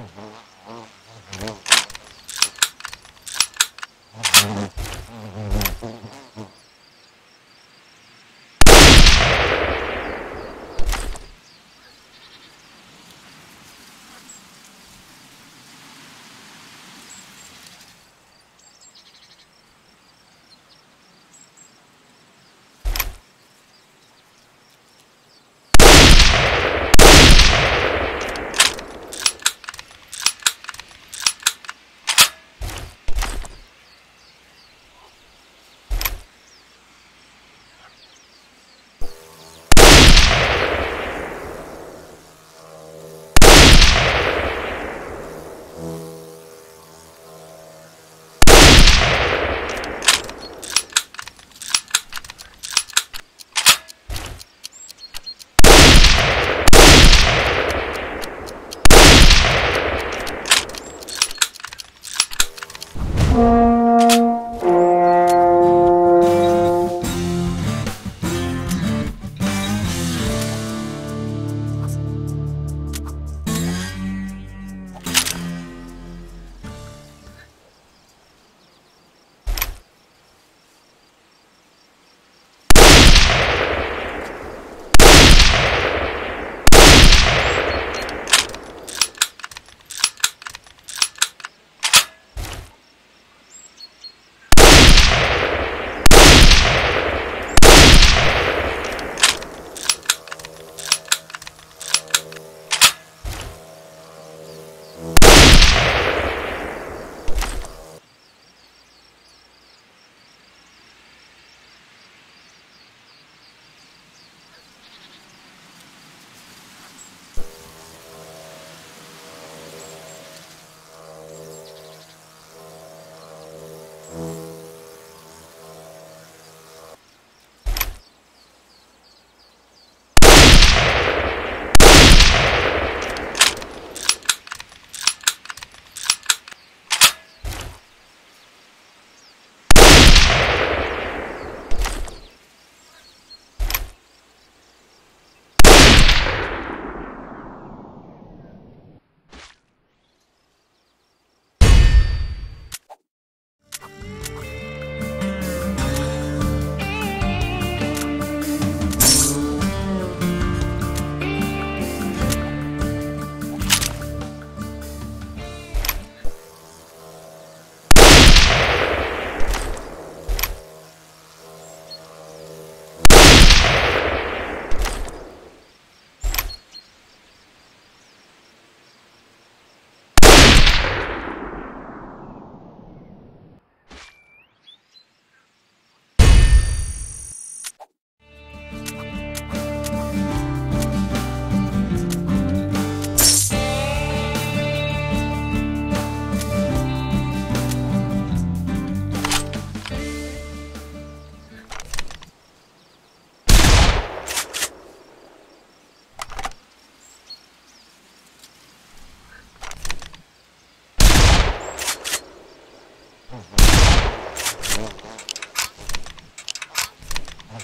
Mm-hmm.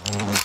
Oh.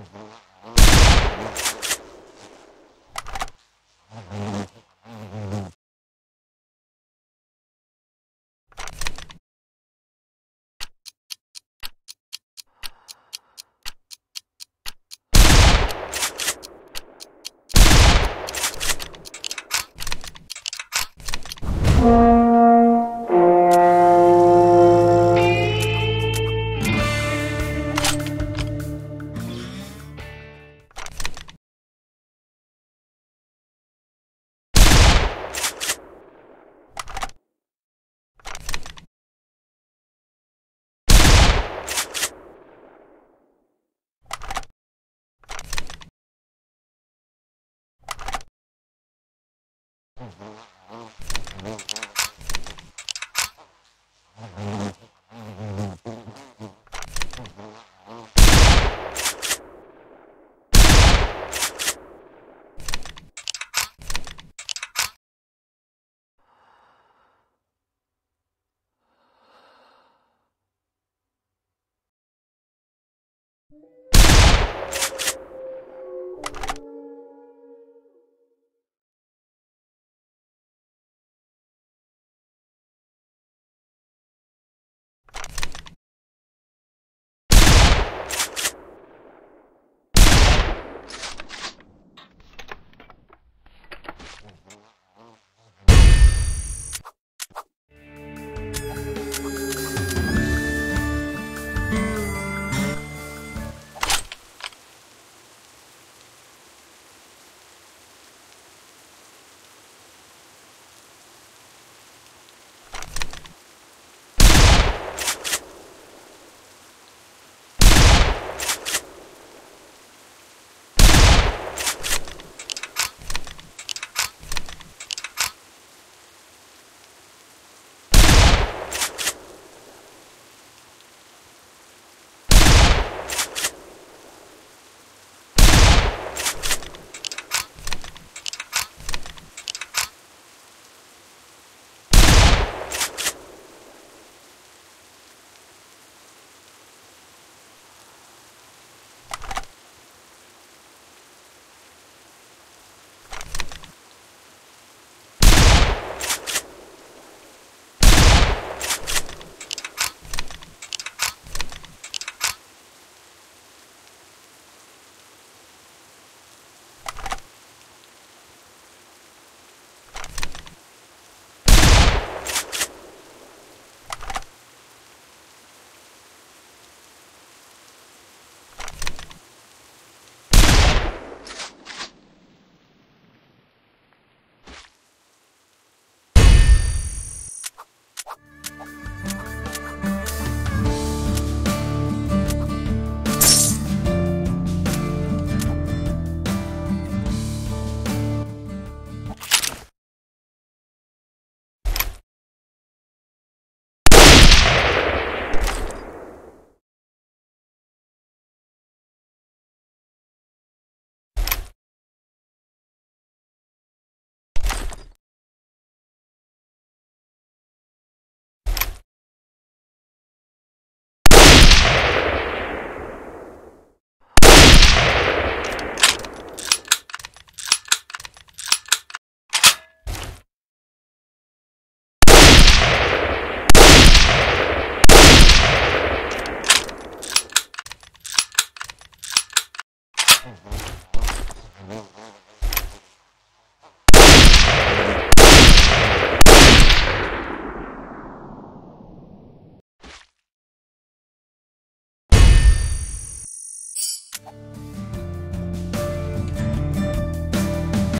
Mm-hmm.